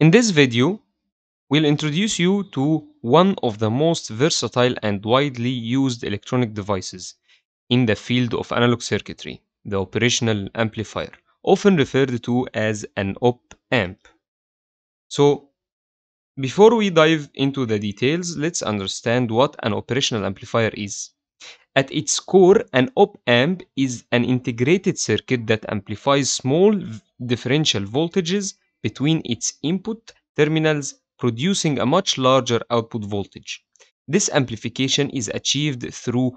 In this video, we'll introduce you to one of the most versatile and widely used electronic devices in the field of analog circuitry, the operational amplifier, often referred to as an op-amp. So, before we dive into the details, let's understand what an operational amplifier is. At its core, an op-amp is an integrated circuit that amplifies small differential voltages between its input terminals, producing a much larger output voltage. This amplification is achieved through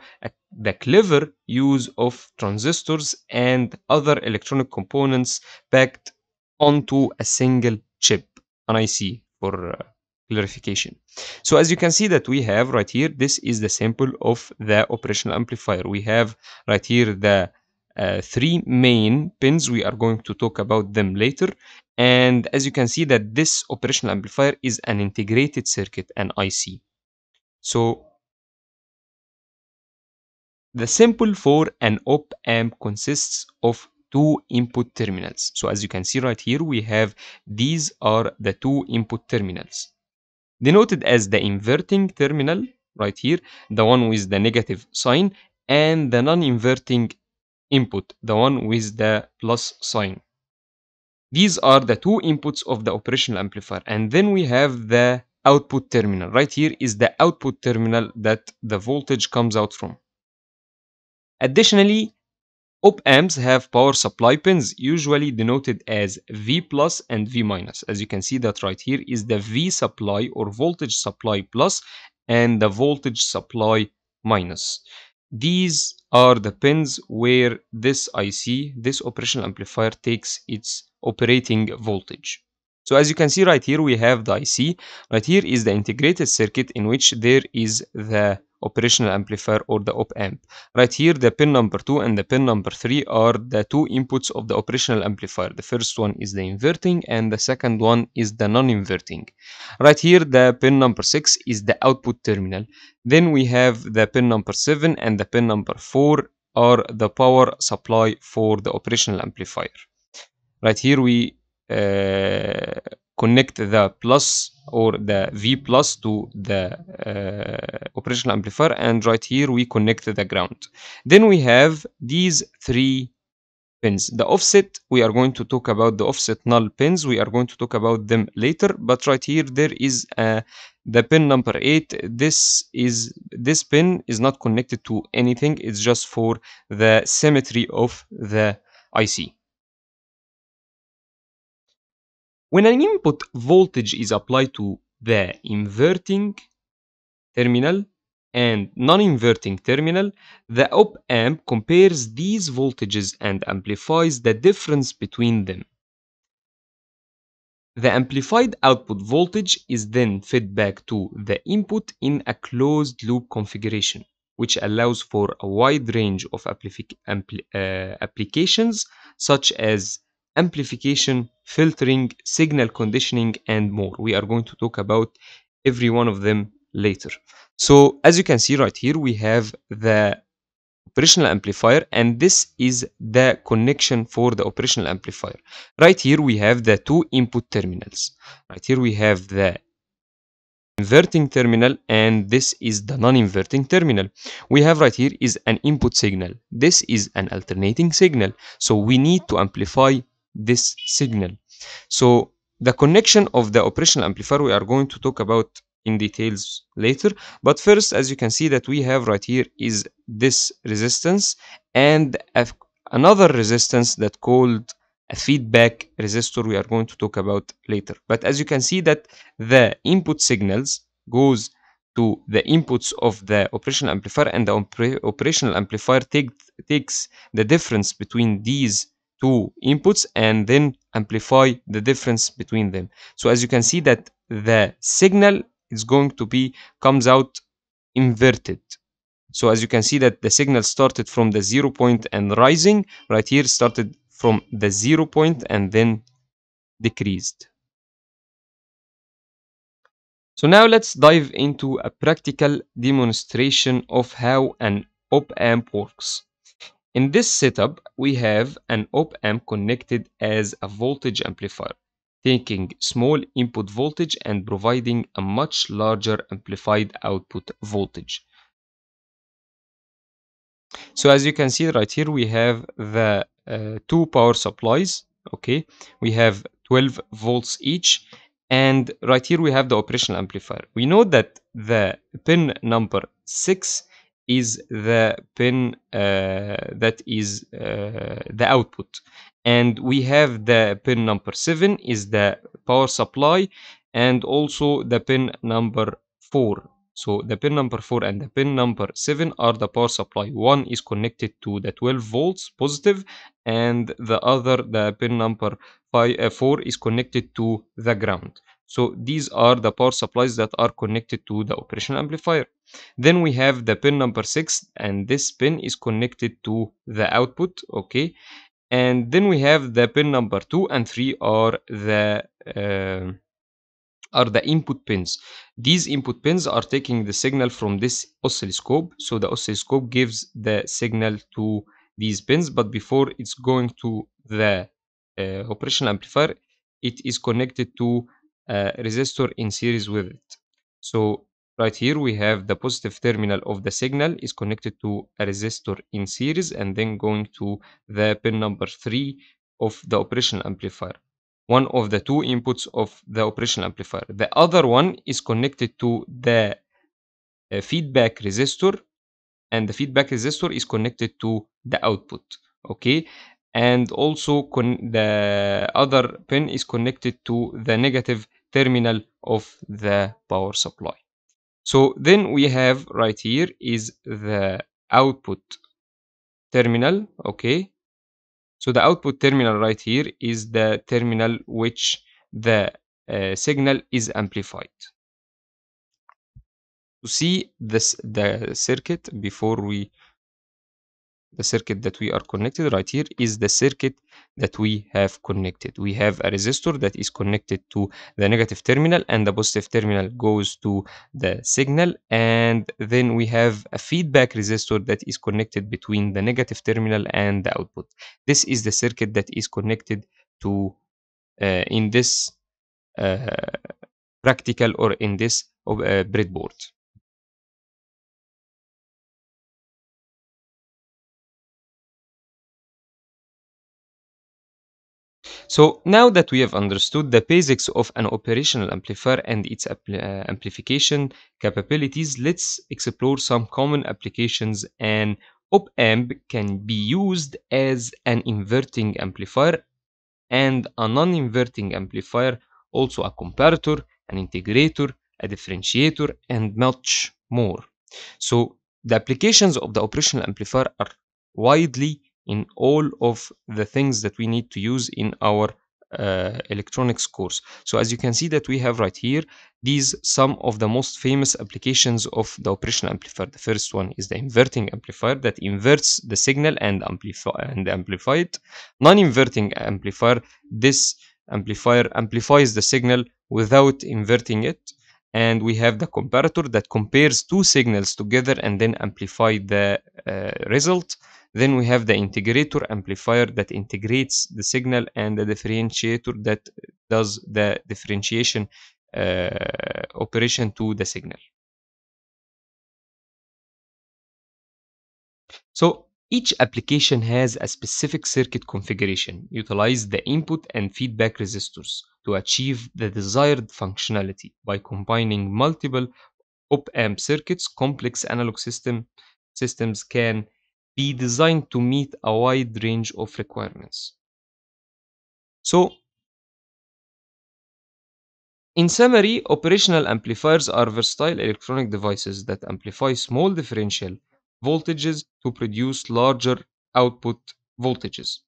the clever use of transistors and other electronic components packed onto a single chip, an IC for uh, clarification. So as you can see that we have right here, this is the sample of the operational amplifier. We have right here the uh, three main pins. We are going to talk about them later. And as you can see that this operational amplifier is an integrated circuit, an IC. So the symbol for an op amp consists of two input terminals. So as you can see right here, we have these are the two input terminals denoted as the inverting terminal right here, the one with the negative sign, and the non-inverting input, the one with the plus sign. These are the two inputs of the operational amplifier. And then we have the output terminal. Right here is the output terminal that the voltage comes out from. Additionally, op-amps have power supply pins, usually denoted as V plus and V minus. As you can see that right here is the V supply or voltage supply plus and the voltage supply minus. These are the pins where this IC, this operational amplifier takes its operating voltage. So as you can see right here, we have the IC. Right here is the integrated circuit in which there is the operational amplifier or the op amp. Right here, the pin number 2 and the pin number 3 are the two inputs of the operational amplifier. The first one is the inverting and the second one is the non-inverting. Right here, the pin number 6 is the output terminal. Then we have the pin number 7 and the pin number 4 are the power supply for the operational amplifier. Right here, we uh, connect the plus or the V plus to the uh, operational amplifier and right here we connect the ground. Then we have these three pins. The offset, we are going to talk about the offset null pins. We are going to talk about them later, but right here there is uh, the pin number 8. This is this pin is not connected to anything. It's just for the symmetry of the IC. When an input voltage is applied to the inverting terminal and non-inverting terminal, the op-amp compares these voltages and amplifies the difference between them. The amplified output voltage is then fed back to the input in a closed loop configuration, which allows for a wide range of uh, applications such as amplification, filtering, signal conditioning, and more. We are going to talk about every one of them later. So, as you can see right here, we have the operational amplifier, and this is the connection for the operational amplifier. Right here, we have the two input terminals. Right here, we have the inverting terminal and this is the non-inverting terminal we have right here is an input signal this is an alternating signal so we need to amplify this signal so the connection of the operational amplifier we are going to talk about in details later. But first as you can see that we have right here is this resistance and another resistance that called a feedback resistor we are going to talk about later. But as you can see that the input signals goes to the inputs of the operational amplifier and the opera- operational amplifier take, takes the difference between these two inputs and then amplify the difference between them. So as you can see that the signal is going to be comes out inverted so as you can see that the signal started from the zero point and rising right here started from the zero point and then decreased so now let's dive into a practical demonstration of how an op-amp works. In this setup, we have an op-amp connected as a voltage amplifier. Taking small input voltage and providing a much larger amplified output voltage. So as you can see right here, we have the uh, two power supplies. Okay, we have 12 volts each. And right here we have the operational amplifier. We know that the pin number 6 is the pin uh, that is uh, the output. And we have the pin number 7 is the power supply and also the pin number 4 so the pin number 4 and the pin number 7 are the power supply. One is connected to the 12 volts positive and the other, the pin number five, uh, 4 is connected to the ground. So these are the power supplies that are connected to the operational amplifier. Then we have the pin number 6 and this pin is connected to the output, okay? And then we have the pin number 2 and 3 are the uh, are the input pins. These input pins are taking the signal from this oscilloscope. So the oscilloscope gives the signal to these pins, but before it's going to the uh, operational amplifier, it is connected to resistor in series with it. So right here we have the positive terminal of the signal is connected to a resistor in series and then going to the pin number 3 of the operational amplifier one of the two inputs of the operational amplifier. The other one is connected to the uh, feedback resistor and the feedback resistor is connected to the output okay and also the other pin is connected to the negative terminal of the power supply so then we have right here is the output terminal okay so the output terminal right here is the terminal which the uh, signal is amplified. To see this the circuit before we the circuit that we are connected right here is the circuit that we have connected. We have a resistor that is connected to the negative terminal and the positive terminal goes to the signal and then we have a feedback resistor that is connected between the negative terminal and the output. This is the circuit that is connected to uh, in this uh, practical or in this uh, breadboard. So now that we have understood the basics of an operational amplifier and its uh, amplification capabilities, let's explore some common applications An op-amp can be used as an inverting amplifier and a non-inverting amplifier, also a comparator, an integrator, a differentiator, and much more. So the applications of the operational amplifier are widely in all of the things that we need to use in our uh, electronics course. So as you can see that we have right here, these some of the most famous applications of the operational amplifier. The first one is the inverting amplifier that inverts the signal and amplify and amplify it. Non-inverting amplifier, this amplifier amplifies the signal without inverting it. And we have the comparator that compares two signals together and then amplify the uh, result. Then we have the integrator amplifier that integrates the signal and the differentiator that does the differentiation uh, operation to the signal. So each application has a specific circuit configuration, utilize the input and feedback resistors to achieve the desired functionality by combining multiple op-amp circuits, complex analog system systems can be designed to meet a wide range of requirements. So, in summary, operational amplifiers are versatile electronic devices that amplify small differential voltages to produce larger output voltages.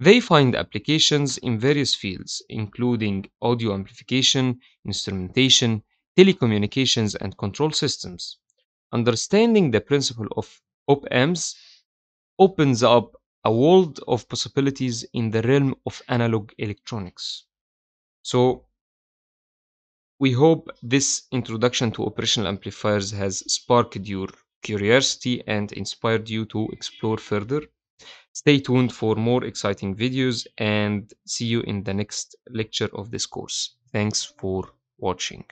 They find applications in various fields, including audio amplification, instrumentation, telecommunications, and control systems. Understanding the principle of op-amps opens up a world of possibilities in the realm of analog electronics. So we hope this introduction to operational amplifiers has sparked your curiosity and inspired you to explore further. Stay tuned for more exciting videos and see you in the next lecture of this course. Thanks for watching.